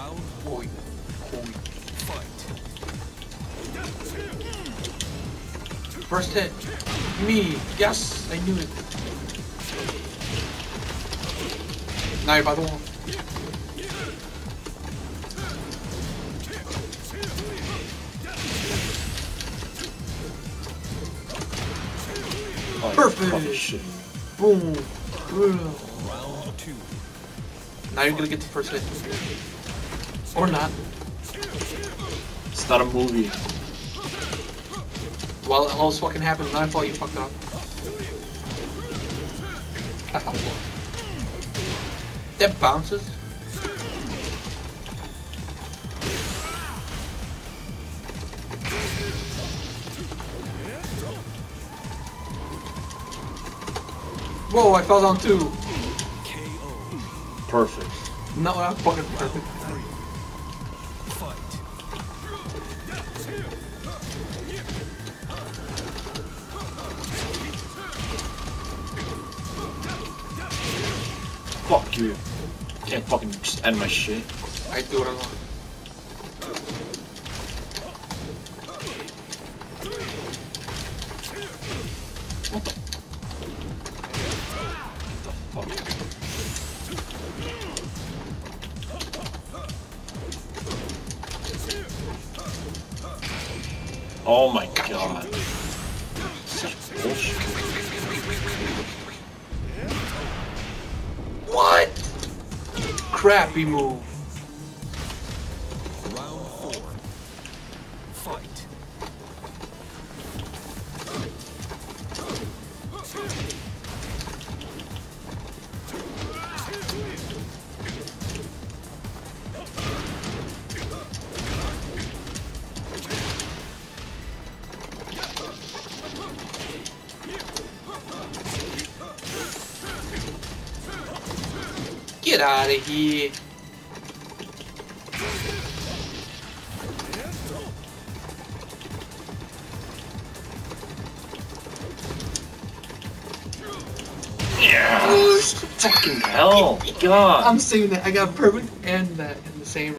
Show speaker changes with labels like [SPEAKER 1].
[SPEAKER 1] Round
[SPEAKER 2] Holy, holy.
[SPEAKER 1] fight.
[SPEAKER 2] First hit. Me. Yes, I knew it. Now you're by the wall.
[SPEAKER 3] Oh,
[SPEAKER 2] Perfect. Boom.
[SPEAKER 1] Round two.
[SPEAKER 2] Now you're gonna get the first hit. Or not.
[SPEAKER 3] It's not a movie.
[SPEAKER 2] Well, all this fucking happened I thought you fucked up. That bounces. Whoa, I fell down too.
[SPEAKER 1] KO.
[SPEAKER 3] Perfect.
[SPEAKER 2] No, I'm fucking perfect.
[SPEAKER 1] Fight.
[SPEAKER 3] Fuck you. Can't fucking just end my shit.
[SPEAKER 2] I do what I want.
[SPEAKER 3] What the? What the fuck? Oh my god. Such bullshit.
[SPEAKER 2] What? Crappy move.
[SPEAKER 1] Round four. Fight.
[SPEAKER 2] Get out of here.
[SPEAKER 3] Yeah. Fucking hell. God.
[SPEAKER 2] I'm saying that I got perfect and that uh, in the same